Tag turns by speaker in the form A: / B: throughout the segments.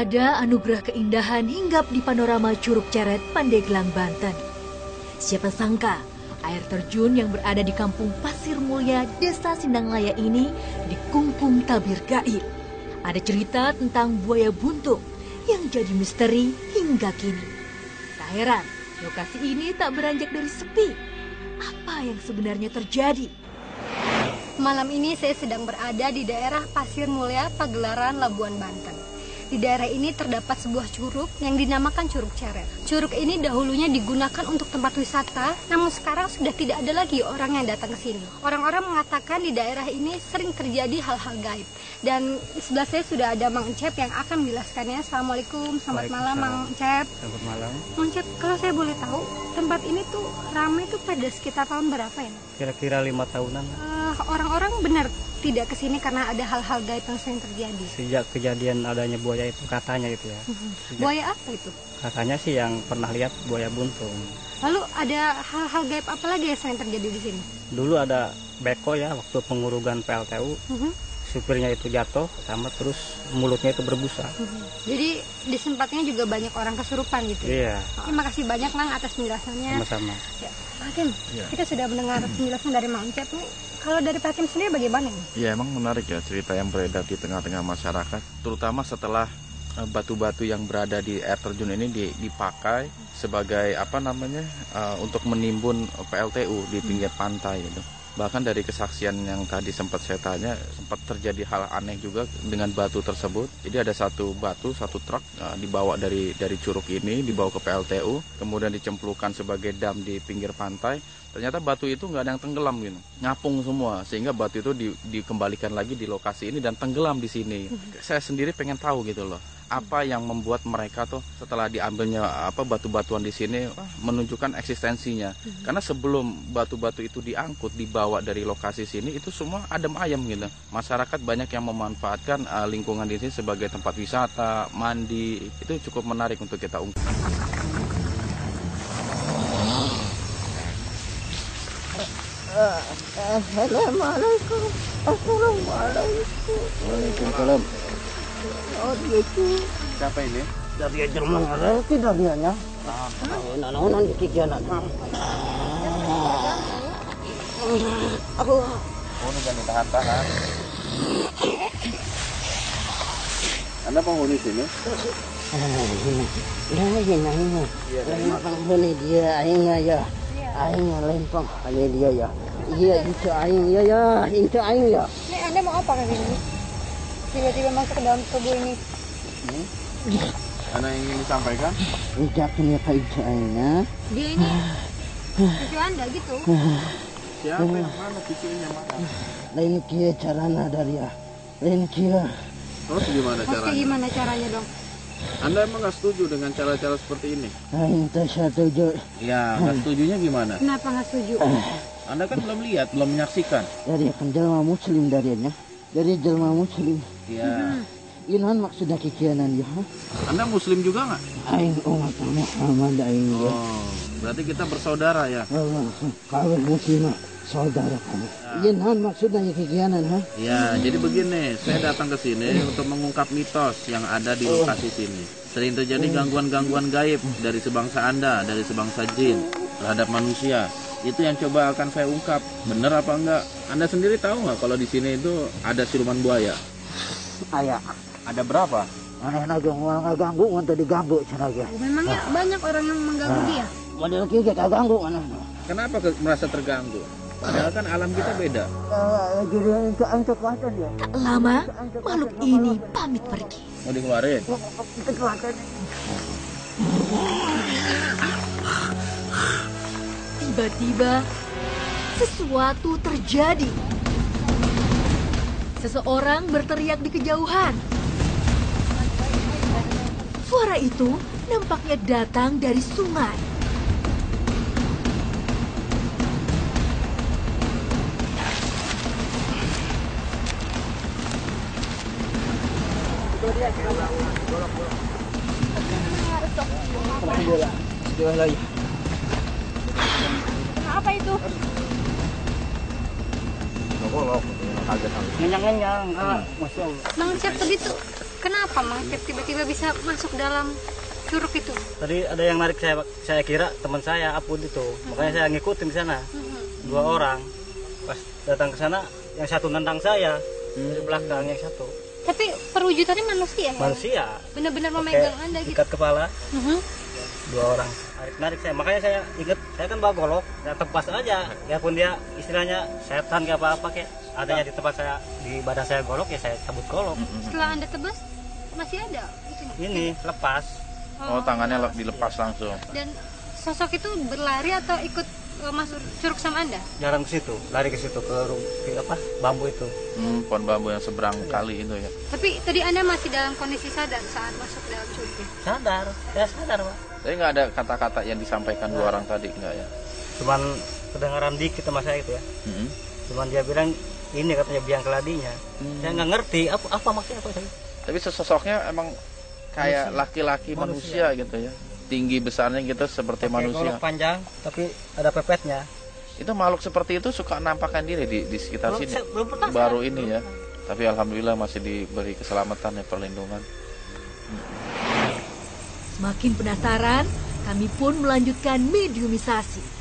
A: ada anugerah keindahan hinggap di panorama Curug Ceret, Pandeglang, Banten. Siapa sangka air terjun yang berada di kampung Pasir Mulia, Desa Sindanglaya ini dikungkung tabir gaib. Ada cerita tentang buaya buntung yang jadi misteri hingga kini. Tak heran, lokasi ini tak beranjak dari sepi. Apa yang sebenarnya terjadi?
B: Malam ini saya sedang berada di daerah Pasir Mulia, Pagelaran, Labuan Banten. Di daerah ini terdapat sebuah curug yang dinamakan Curug Ceret. Curug ini dahulunya digunakan untuk tempat wisata, namun sekarang sudah tidak ada lagi orang yang datang ke sini. Orang-orang mengatakan di daerah ini sering terjadi hal-hal gaib. Dan sebelah saya sudah ada Mang Encep yang akan menjelaskannya. Assalamualaikum, selamat malam Mang Encep.
C: Selamat malam.
B: Mang Encep, kalau saya boleh tahu, tempat ini tuh ramai tuh pada sekitar tahun berapa ya?
C: Kira-kira lima tahunan
B: Eh, orang-orang benar tidak ke sini karena ada hal-hal gaib yang sering terjadi.
C: sejak kejadian adanya buaya itu katanya itu ya. Sejak-
B: Buaya apa itu?
C: Katanya sih yang pernah lihat buaya buntung.
B: Lalu ada hal-hal gaib apa lagi yang sering terjadi di sini?
C: Dulu ada beko ya waktu pengurugan PLTU,
B: Mhm,
C: supirnya itu jatuh sama terus mulutnya itu berbusa.
B: mhm. Jadi di tempatnya juga banyak orang kesurupan gitu. ya?
C: Iya,
B: Terima kasih banyak Mang atas penjelasannya.
C: sama-sama.
B: Ya, Hakim, kita sudah mendengar penjelasan dari Mang Encep nih. Kalau dari Pak Hakim sendiri bagaimana?
D: Ya emang menarik ya cerita yang beredar di tengah-tengah masyarakat, terutama setelah eh, batu-batu yang berada di air terjun ini di- dipakai sebagai apa namanya eh, untuk menimbun PLTU di pinggir pantai itu. Bahkan dari kesaksian yang tadi sempat saya tanya, sempat terjadi hal aneh juga dengan batu tersebut. Jadi ada satu batu, satu truk eh, dibawa dari dari curug ini, dibawa ke PLTU, kemudian dicemplungkan sebagai dam di pinggir pantai. Ternyata batu itu nggak ada yang tenggelam gitu, ngapung semua, sehingga batu itu di- dikembalikan lagi di lokasi ini dan tenggelam di sini. Saya sendiri pengen tahu gitu loh, apa yang membuat mereka tuh setelah diambilnya apa batu-batuan di sini menunjukkan eksistensinya. Karena sebelum batu-batu itu diangkut dibawa dari lokasi sini itu semua adem ayam gitu. Masyarakat banyak yang memanfaatkan eh, lingkungan di sini sebagai tempat wisata, mandi, itu cukup menarik untuk kita ungkap.
E: Assalamualaikum. Assalamualaikum.
D: Waalaikumsalam.
E: Oh gitu.
D: Siapa ini?
E: Dari Jerman ada tidak dianya? Nah, nah, nah, kikianan. Aku
D: Oh, ini jangan ditahan-tahan. Anda penghuni sini?
E: Nah, ini nah ini. Lempang ini dia aingnya ya. Aingnya lempang ada dia ya. Iya itu aing ya ya, itu aing ya.
B: Ini Anda mau apa kali ini? Tiba-tiba masuk ke dalam tubuh ini.
D: Anda yang ingin disampaikan?
E: Tidak punya itu aingnya.
B: Dia ini cucu Anda gitu.
D: Siapa yang mana? Cucunya mana?
E: Lain kia carana dari ya. Lain kia.
D: Terus gimana caranya?
B: gimana caranya dong?
D: Anda emang nggak setuju dengan cara-cara seperti ini?
E: Aing tak setuju.
D: Ya, nggak setujunya gimana?
B: Kenapa nggak setuju?
D: Anda kan belum lihat, belum menyaksikan.
E: Dari akan jelma muslim darinya. Dari jelma muslim.
D: Ya.
E: Inan maksudnya kikianan ya.
D: Anda Muslim juga nggak?
E: Aing umat Muhammad aing ya.
D: Oh, berarti kita bersaudara ya?
E: Allah, kau muslimah saudara kami. Inan maksudnya kikianan ha.
D: Ya, jadi begini, saya datang ke sini untuk mengungkap mitos yang ada di lokasi sini. Sering terjadi gangguan-gangguan gaib dari sebangsa Anda, dari sebangsa jin terhadap manusia. Itu yang coba akan saya ungkap. Bener apa enggak? Anda sendiri tahu nggak kalau di sini itu ada siluman buaya?
E: Ayah.
D: Ada berapa?
E: Aneh naga orang ganggu untuk diganggu ceraga.
B: Memangnya banyak orang yang mengganggu dia?
E: Model kia kita ganggu aneh.
D: Kenapa ke- merasa terganggu? Padahal kan alam kita beda.
E: Jadi itu angkat ke atas ya.
A: Tak lama, makhluk ini pamit pergi.
D: Mau dikeluarin?
E: Kita ke atas.
A: Tiba-tiba, sesuatu terjadi. Seseorang berteriak di kejauhan. Suara itu nampaknya datang dari sungai.
B: Apa itu?
E: Ngenyang-ngenyang. Ah, Masya Allah.
B: Tadi tuh Kenapa Mang tiba-tiba bisa masuk dalam curug itu?
C: Tadi ada yang narik saya, saya kira teman saya Apun itu. Makanya saya ngikutin di sana. Dua orang. Pas datang ke sana, yang satu nendang saya dari belakang, yang satu
B: Tapi perwujudannya manusia ya?
C: manusia.
B: Benar-benar memegang Anda gitu.
C: ikat kepala,
B: Mhm.
C: dua orang narik narik saya. Makanya saya ingat, saya kan bawa golok, saya tepas aja. Ya pun dia istilahnya setan kayak apa apa kayak adanya di tempat saya di badan saya golok ya saya cabut golok.
B: Setelah Anda tebas, masih ada itunya.
C: Ini lepas.
D: Oh tangannya le- dilepas langsung.
B: Dan sosok itu berlari atau ikut e, masuk curug sama Anda?
C: Jarang ke situ, lari ke situ ke, ke apa bambu itu.
D: Hmm, pohon bambu yang seberang kali itu ya.
B: Tapi tadi Anda masih dalam kondisi sadar saat masuk dalam curug ya?
C: Sadar, ya sadar pak.
D: Tapi nggak ada kata-kata yang disampaikan dua orang tadi nggak ya?
C: Cuman kedengaran dikit sama saya itu ya.
D: Hmm.
C: Cuman dia bilang ini katanya biang keladinya. Saya nggak ngerti apa apa maksudnya apa tadi.
D: Tapi sesosoknya emang kayak laki-laki manusia. gitu ya. Tinggi besarnya gitu seperti
C: Pakai
D: manusia.
C: panjang tapi ada pepetnya.
D: Itu makhluk seperti itu suka nampakkan diri di, di sekitar
C: Belum,
D: sini.
C: saya- belum pernah
D: Baru
C: saya.
D: ini ya. Tapi alhamdulillah masih diberi keselamatan ya perlindungan.
A: Semakin penasaran, kami pun melanjutkan mediumisasi.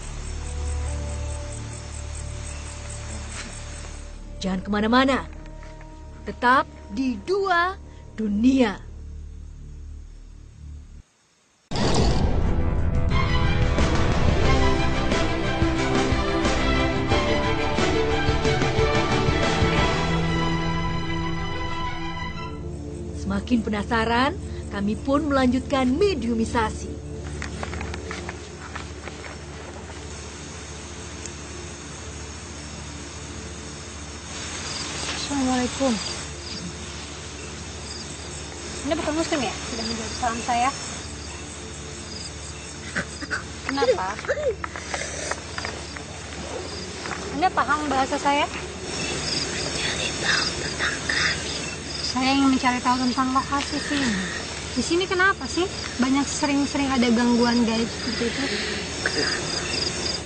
A: Jangan ke mana-mana, tetap di dua dunia. Semakin penasaran, kami pun melanjutkan mediumisasi.
B: Assalamualaikum. Anda bukan muslim ya? Sudah menjawab salam saya. Kenapa? Anda paham bahasa saya? Saya ingin mencari tahu tentang lokasi sini. Di sini kenapa sih? Banyak sering-sering ada gangguan gaib seperti itu.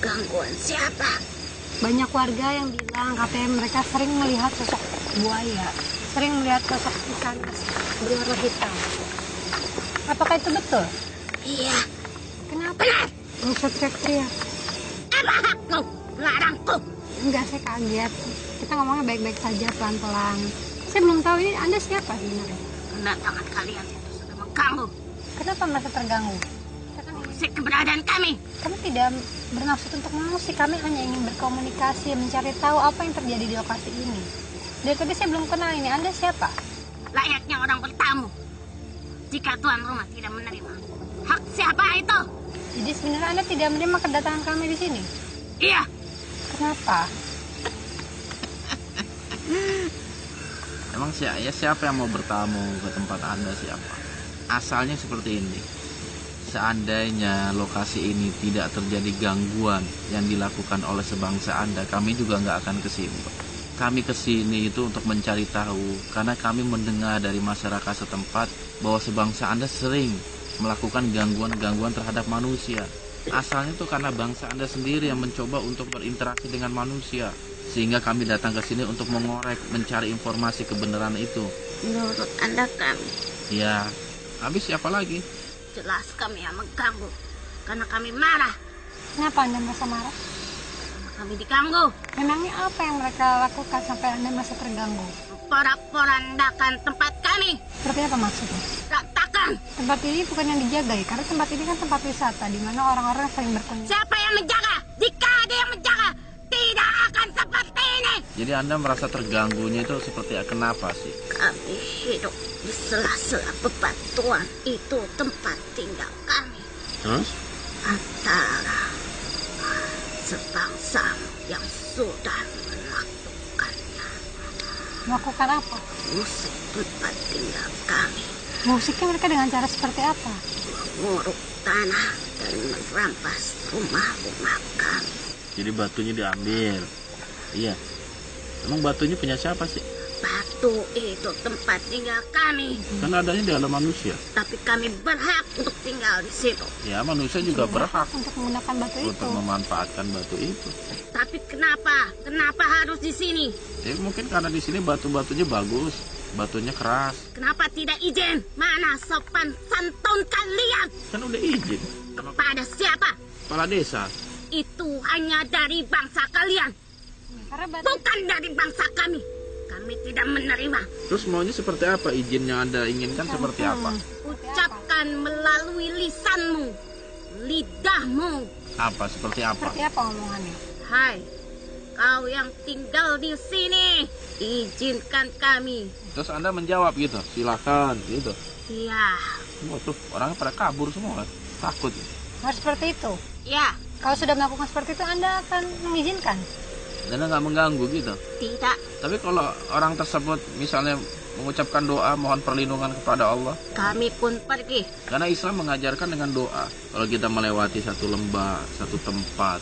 F: Gangguan siapa?
B: Banyak warga yang bilang katanya mereka sering melihat sosok buaya, sering melihat sosok ikan berwarna hitam. Apakah itu betul?
F: Iya,
B: Kenapa? Usah teriak-teriak.
F: apa hakmu melarangku?
B: Enggak, saya kaget. Kita ngomongnya baik-baik saja, pelan-pelan. Saya belum tahu ini Anda siapa sebenarnya.
F: Kedatangan kalian itu sudah mengganggu
B: Kenapa merasa terganggu? Kan
F: musik keberadaan kami.
B: Kami tidak bermaksud untuk mengusik, kami hanya ingin berkomunikasi, mencari tahu apa yang terjadi di lokasi ini. Dari tadi saya belum kenal ini, Anda siapa?
F: Layaknya orang bertamu. Jika tuan rumah tidak menerima, hak siapa itu?
B: Jadi sebenarnya Anda tidak menerima kedatangan kami di sini?
F: Iya,
B: Kenapa?
D: Emang si ya siapa yang mau bertamu ke tempat Anda siapa? Asalnya seperti ini. Seandainya lokasi ini tidak terjadi gangguan yang dilakukan oleh sebangsa Anda, kami juga nggak akan ke sini. Pak. Kami ke sini itu untuk mencari tahu, karena kami mendengar dari masyarakat setempat bahwa sebangsa Anda sering melakukan gangguan-gangguan terhadap manusia. Asalnya itu karena bangsa Anda sendiri yang mencoba untuk berinteraksi dengan manusia. Sehingga kami datang ke sini untuk mengorek, mencari informasi kebenaran itu.
F: menurut anda kami
D: Ya, habis siapa lagi?
F: jelas kami yang mengganggu karena kami marah
B: Kenapa Anda merasa marah?
F: Kami diganggu.
B: Memangnya apa yang mereka lakukan sampai Anda merasa terganggu?
F: Porak-porandakan tempat kami.
B: Seperti apa maksudnya?
F: Ratakan.
B: Tempat ini bukan yang dijaga ya, karena tempat ini kan tempat wisata di mana orang-orang sering berkunjung.
F: Siapa yang menjaga? Jika ada yang menjaga, tidak akan seperti ini.
D: Jadi Anda merasa terganggunya itu seperti kenapa sih?
F: Kami hidup di sela-sela bebatuan. Itu tempat tinggal kami.
D: Terus?
F: Antara sebangsa yang sudah melakukannya.
B: Melakukan apa?
F: Musik tempat tinggal kami.
B: Musiknya mereka dengan cara seperti apa?
F: Menguruk tanah dan merampas rumah-rumah kami.
D: Jadi batunya diambil. Iya. Emang batunya punya siapa sih?
F: Batu itu tempat tinggal kami.
D: Kan adanya di alam manusia.
F: Tapi kami berhak untuk tinggal di situ.
D: Ya manusia juga berhak
B: Untuk menggunakan batu itu.
D: untuk memanfaatkan batu itu.
F: Tapi kenapa? Kenapa harus di sini?
D: Ya mungkin karena di sini batu-batunya bagus. batunya keras.
F: Kenapa tidak izin? Mana sopan santun kalian?
D: Kan udah izin.
F: Kepada siapa?
D: Kepala desa.
F: Itu hanya dari bangsa kalian,
B: Karena batu
F: bukan dari bangsa kami. Kami tidak menerima.
D: Terus maunya seperti apa? Izin yang Anda inginkan seperti apa?
F: Ucapkan melalui lisanmu, lidahmu.
D: Apa? Seperti apa?
B: seperti apa omongannya?
F: Hai, kau yang tinggal di sini, izinkan kami.
D: Terus Anda menjawab gitu, silakan gitu.
F: Ya,
D: Wah tuh orangnya pada kabur semua? Takut.
B: Harus seperti itu.
F: ya,
B: Kalau sudah melakukan seperti itu, Anda akan mengizinkan.
D: Dan nggak mengganggu gitu.
F: tidak.
D: Tapi kalau orang tersebut misalnya mengucapkan doa mohon perlindungan kepada Allah,
F: Kami pun pergi.
D: karena Islam mengajarkan dengan doa. Kalau kita melewati satu lembah, satu tempat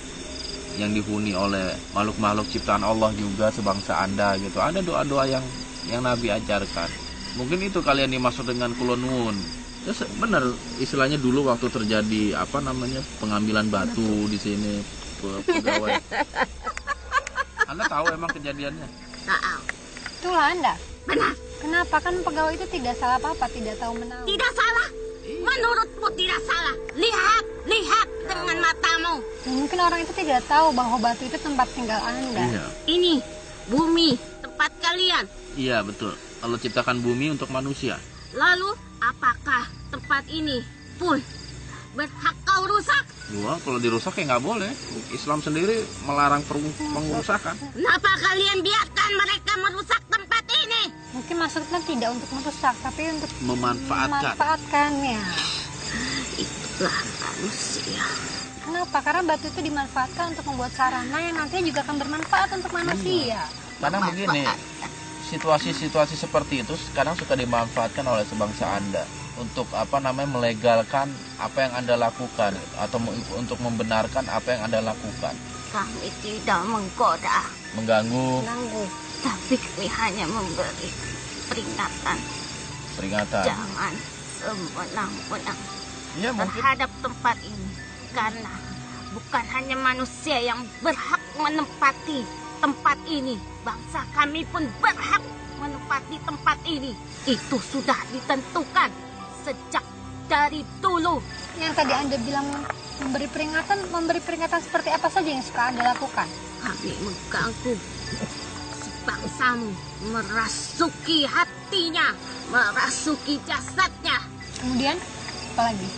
D: yang dihuni oleh makhluk-makhluk ciptaan Allah juga sebangsa Anda gitu. Ada doa-doa yang yang Nabi ajarkan. Mungkin itu kalian dimaksud dengan kulonun. Terus benar istilahnya dulu waktu terjadi apa namanya pengambilan batu di sini pe- pegawai. Anda tahu emang kejadiannya?
F: Tahu.
B: Itulah Anda.
F: Benar,
B: Kenapa? Kan pegawai itu tidak salah apa-apa, tidak tahu menahu.
F: tidak salah. Menurutmu tidak salah. Lihat, lihat dengan matamu.
B: Mungkin orang itu tidak tahu bahwa batu itu tempat tinggal Anda.
D: Iya.
F: Ini bumi tempat kalian.
D: Iya betul. Allah ciptakan bumi untuk manusia.
F: Lalu, apakah tempat ini pun berhak kau rusak?
D: Wah, kalau dirusak ya nggak boleh. Islam sendiri melarang pengurusakan.
F: Kenapa kalian biarkan mereka merusak tempat ini?
B: Mungkin maksudnya tidak untuk merusak, tapi untuk
D: Memanfaatkan.
B: memanfaatkannya.
F: Itulah manusia.
B: Kenapa? Karena batu itu dimanfaatkan untuk membuat sarana yang nantinya juga akan bermanfaat untuk manusia.
D: Karena begini, situasi-situasi seperti itu kadang suka dimanfaatkan oleh sebangsa Anda untuk apa namanya melegalkan apa yang Anda lakukan atau untuk membenarkan apa yang Anda lakukan.
F: Kami tidak menggoda,
D: Mengganggu
B: Mengganggu.
F: tapi kami hanya memberi peringatan.
D: peringatan.
F: Jangan semenang-menang
D: Ya mungkin
F: terhadap tempat ini. Karena bukan hanya manusia yang berhak menempati tempat ini. Bangsa kami pun berhak menempati tempat ini. Itu sudah ditentukan sejak dari dulu.
B: Yang tadi Anda bilang memberi peringatan, memberi peringatan seperti apa saja yang suka Anda lakukan?
F: Kami mengganggu sebangsamu, merasuki hatinya, merasuki jasadnya,
B: Kemudian, apa lagi?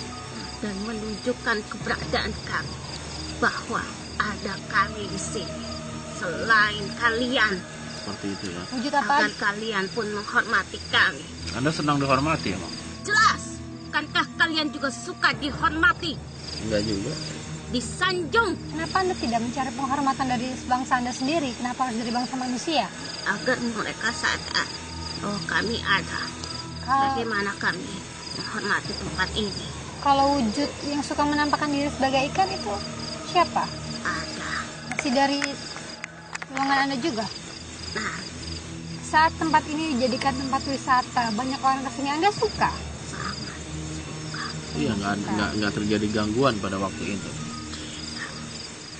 F: dan menunjukkan keberadaan kami bahwa ada kami di sini selain kalian
D: seperti itu ya.
B: Wujud apa?
F: agar kalian pun menghormati kami
D: Anda senang dihormati emang?
F: Jelas bukankah kalian juga suka dihormati
D: Enggak juga.
F: disanjung
B: Kenapa Anda tidak mencari penghormatan dari bangsa Anda sendiri? Kenapa harus dari bangsa manusia?
F: agar mereka sadar bahwa kami ada
B: Kalau,
F: bagaimana kami menghormati tempat ini
B: kalau wujud yang suka menampakkan diri sebagai ikan itu siapa?
F: ada
B: Masih dari golongan Anda juga?
F: nah
B: Saat tempat ini dijadikan tempat wisata, banyak orang ke sini Anda suka?
D: Iya nggak nggak nggak terjadi gangguan pada waktu itu.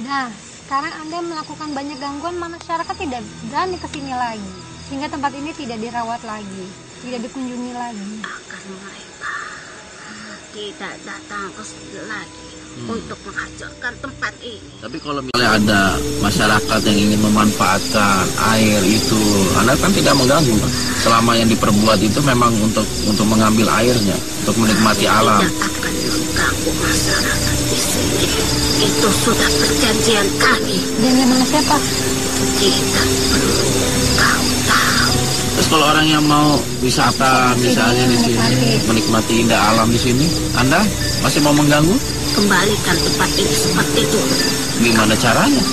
B: Nah, sekarang Anda melakukan banyak gangguan, masyarakat tidak berani ke sini lagi. Sehingga tempat ini tidak dirawat lagi, tidak dikunjungi lagi.
F: agar mereka tidak datang ke sini lagi untuk menghancurkan tempat ini.
D: Tapi kalau misalnya ada masyarakat yang ingin memanfaatkan air itu, Anda kan tidak mengganggu. kan? Selama yang diperbuat itu memang untuk untuk mengambil airnya, untuk menikmati alam.
F: Tidak akan mengganggu masyarakat di sini. Itu sudah perjanjian kami.
B: Jangan siapa?
F: Tidak perlu kau tahu.
D: Terus kalau orang yang mau wisata misalnya di sini, menikmati indah alam di sini, Anda masih mau mengganggu?
F: Kembalikan tempat ini seperti dulu.
D: Gimana caranya?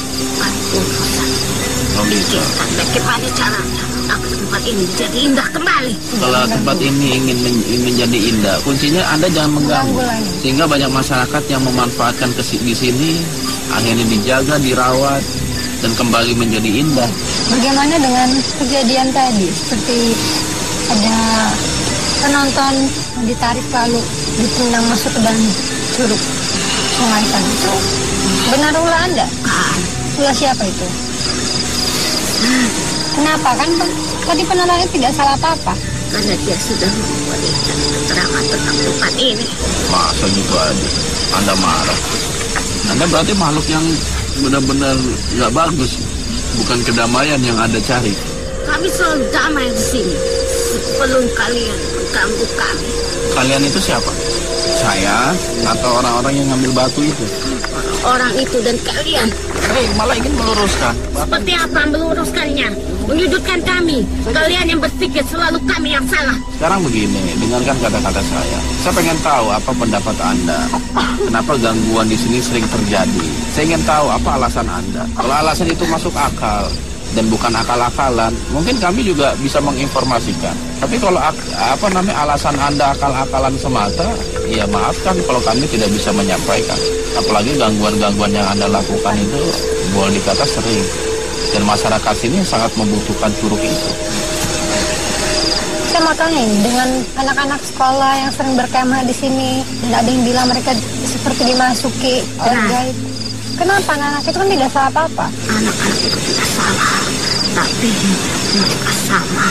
D: Oh.
F: Pikirkan bagaimana caranya agar tempat ini menjadi indah kembali.
D: Kalau tempat ini ingin men- menjadi indah, kuncinya Anda jangan mengganggu. Sehingga banyak masyarakat yang memanfaatkan di sini, akhirnya dijaga, dirawat, dan kembali menjadi indah.
B: Bagaimana dengan kejadian tadi? Seperti ada penonton ditarik lalu ditendang masuk ke dalam curug sungai tadi itu benar ulah anda? Ulah siapa itu? Kenapa? Kan tadi penerangan tidak salah apa-apa.
F: Karena dia sudah memberikan keterangan tentang tempat ini.
D: Masa gitu aja? Anda marah. Anda berarti makhluk yang benar-benar nggak bagus. Bukan kedamaian yang Anda cari.
F: Kami selalu damai di sini. Sebelum kalian mengganggu kami.
D: Kalian itu siapa? Saya atau orang-orang yang ngambil batu itu?
F: Orang itu dan kalian.
D: Hei, malah ingin meluruskan.
F: Seperti apa meluruskannya? Menyudutkan kami. Kalian yang berpikir selalu kami yang salah.
D: Sekarang begini, dengarkan kata-kata saya. Saya pengen tahu apa pendapat Anda. Kenapa gangguan di sini sering terjadi? Saya ingin tahu apa alasan Anda. Kalau alasan itu masuk akal dan bukan akal-akalan, mungkin kami juga bisa menginformasikan. Tapi kalau ak- apa namanya alasan Anda akal-akalan semata, ya maafkan kalau kami tidak bisa menyampaikan. Apalagi gangguan-gangguan yang Anda lakukan itu boleh dikata sering. Dan masyarakat sini sangat membutuhkan curug itu.
B: Saya mau tanya ini, dengan anak-anak sekolah yang sering berkemah di sini dan ada yang bilang mereka seperti dimasuki oleh
F: Nah.
B: gaib. Kenapa anak-anak itu kan tidak salah apa-apa?
F: Anak-anak itu tidak salah. Tapi mereka sama.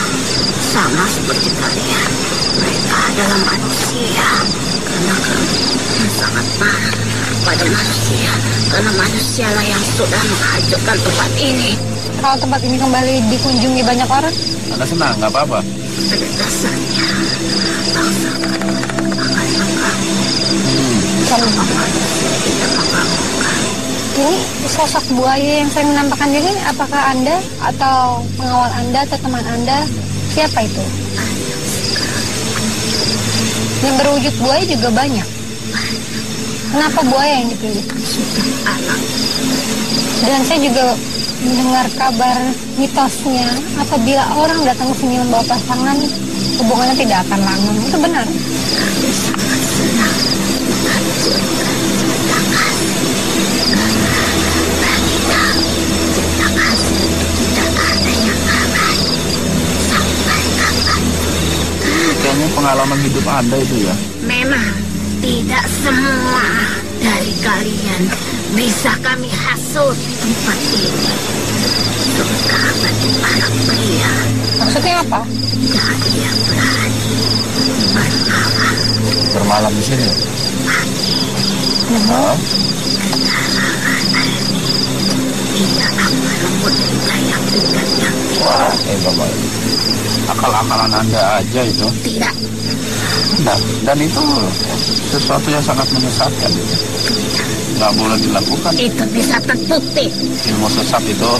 F: Sama seperti kalian. Mereka adalah manusia. Karena kami sangat marah pada manusia. Karena manusialah yang sudah menghancurkan tempat ini.
B: Kalau tempat ini kembali dikunjungi banyak orang,
D: Anda senang, nggak apa-apa.
F: Pada dasarnya bangsa kami akan mengganggu.
B: kan
F: Manusia tidak mengganggu
B: ini sosok buaya yang saya menampakkan diri, apakah Anda atau pengawal Anda atau teman Anda, siapa itu? Yang berwujud buaya juga banyak. Kenapa buaya yang dipilih? Dan saya juga mendengar kabar mitosnya apabila orang datang ke sini membawa pasangan hubungannya tidak akan langgeng. Itu benar.
D: Kayaknya pengalaman hidup Anda itu ya.
F: Memang tidak semua dari kalian bisa kami hasut tempat ini. Terutama bagi para pria
B: Maksudnya apa?
F: tidak ada yang berani bermalam
D: Bermalam di sini. Hah?
F: Tidak kita yang yang
D: Wah, eh Bapak. Akal-akalan Anda aja itu.
F: tidak
D: Nah, dan itu sesuatu yang sangat menyesatkan. Nggak boleh dilakukan
F: itu bisa terbukti.
D: ilmu sesat itu.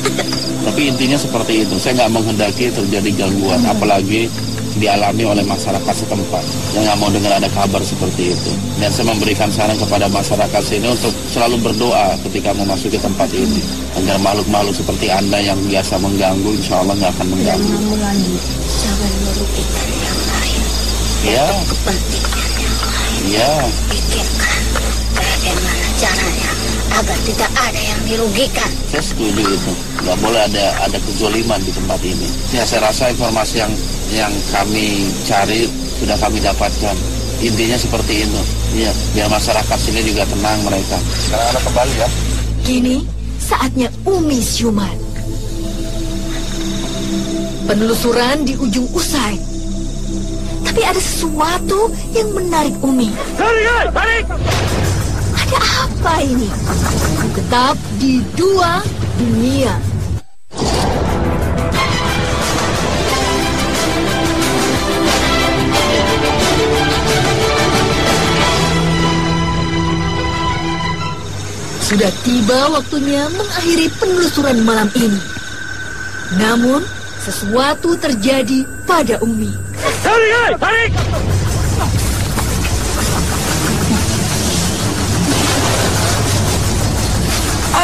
D: Tapi intinya seperti itu. Saya nggak menghendaki terjadi gangguan, apalagi dialami oleh masyarakat setempat yang nggak mau dengar ada kabar seperti itu. Dan saya memberikan saran kepada masyarakat sini untuk selalu berdoa ketika memasuki tempat ini agar makhluk-makhluk seperti anda yang biasa mengganggu, insya Allah nggak akan mengganggu.
F: jangan merugikan yang lain
D: Ya,
F: kepentingan yang lain
D: ya.
F: pikirkan bagaimana caranya agar tidak ada yang dirugikan
D: Saya setuju itu. Nggak boleh ada ada kezoliman di tempat ini. Ya saya rasa informasi yang yang kami cari sudah kami dapatkan. Intinya seperti itu. Iya, biar masyarakat sini juga tenang mereka. Sekarang ada kembali ya.
A: Kini saatnya Umi Syuman. Penelusuran di ujung usai. Tapi ada sesuatu yang menarik Umi. Ada apa ini? Tetap di dua dunia. Sudah tiba waktunya mengakhiri penelusuran malam ini. Namun, sesuatu terjadi pada Umi.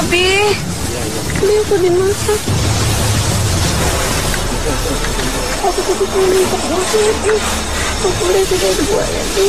B: Abi, kenapa dimasak? Aku tuh pengen tak Aku boleh tidak buat lagi.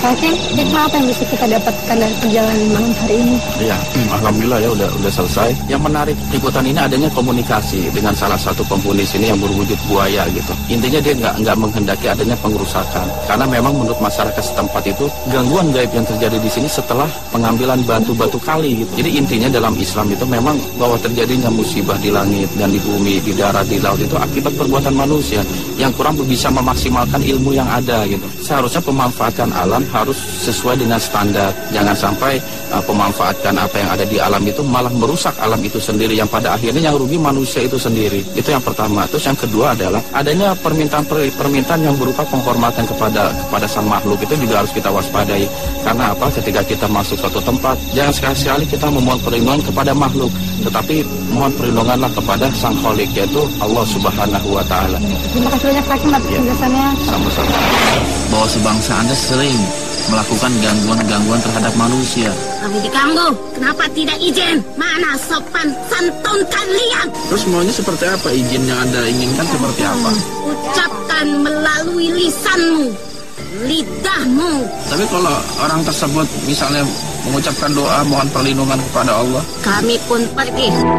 B: Hakim, hikmah apa yang bisa kita dapatkan dari perjalanan malam hari ini?
G: Iya, alhamdulillah ya udah udah selesai. Yang menarik liputan ini adanya komunikasi dengan salah satu penghuni sini yang berwujud buaya gitu. Intinya dia nggak nggak menghendaki adanya pengerusakan karena memang menurut masyarakat setempat itu gangguan gaib yang terjadi di sini setelah pengambilan batu-batu kali gitu. Jadi intinya dalam Islam itu memang bahwa terjadinya musibah di langit dan di bumi, di darat, di laut itu akibat perbuatan manusia yang kurang bisa memaksimalkan ilmu yang ada gitu. Seharusnya pemanfaatan alam harus sesuai dengan standar. Jangan sampai uh, pemanfaatkan apa yang ada di alam itu malah merusak alam itu sendiri yang pada akhirnya yang rugi manusia itu sendiri. Itu yang pertama. Terus yang kedua adalah adanya permintaan permintaan yang berupa penghormatan kepada kepada sang makhluk itu juga harus kita waspadai. Karena apa? Ketika kita masuk suatu tempat, jangan sekali-sekali kita memohon perlindungan kepada makhluk, tetapi mohon perlindunganlah kepada sang kholik yaitu Allah Subhanahu wa taala.
B: Terima kasih banyak atas
G: Ya.
B: penjelasannya.
G: Sama-sama.
D: bahwa sebangsa Anda sering melakukan gangguan-gangguan terhadap manusia.
F: Kami diganggu. Kenapa tidak izin? Mana sopan santun kalian?
D: Terus maunya seperti apa? Izin yang Anda inginkan seperti apa?
F: Ucapkan melalui lisanmu, lidahmu.
D: Tapi kalau orang tersebut misalnya mengucapkan doa mohon perlindungan kepada Allah,
F: Kami pun pergi.